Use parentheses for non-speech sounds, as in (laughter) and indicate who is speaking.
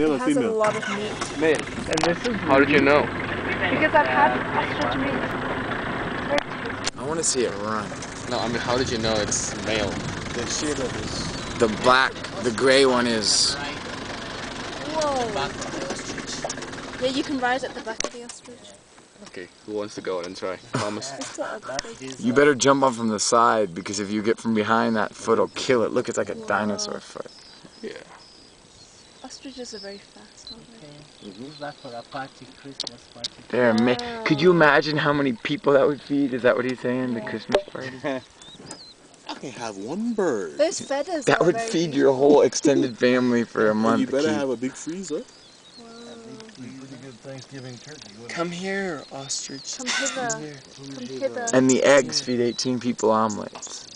Speaker 1: Male
Speaker 2: It
Speaker 1: or
Speaker 2: has a
Speaker 1: female?
Speaker 2: lot of meat.
Speaker 3: Male.
Speaker 4: And this is
Speaker 3: How did you know?
Speaker 2: Because I've had ostrich meat.
Speaker 5: I want to see it run.
Speaker 3: No, I mean, how did you know it's male?
Speaker 1: The shade of this.
Speaker 5: The black, the gray one is.
Speaker 2: Whoa. Yeah, you can rise at the back of the ostrich.
Speaker 3: Okay, who wants to go and try? Thomas.
Speaker 2: It's got a big
Speaker 5: You better jump on from the side because if you get from behind, that foot will kill it. Look, it's like a dinosaur foot.
Speaker 3: Yeah.
Speaker 2: Ostriches are very fast, aren't they?
Speaker 4: Use that for a party, Christmas party.
Speaker 5: There, ma- could you imagine how many people that would feed? Is that what he's saying? The Christmas (laughs) party?
Speaker 1: I can have one bird.
Speaker 2: Those feathers
Speaker 5: That would
Speaker 2: very
Speaker 5: feed your whole extended (laughs) family for a month.
Speaker 1: you better have a big freezer.
Speaker 2: Wow.
Speaker 4: Pretty good Thanksgiving turkey.
Speaker 5: Come here, ostrich.
Speaker 2: Come hither. Come hither.
Speaker 5: And the eggs feed 18 people omelets.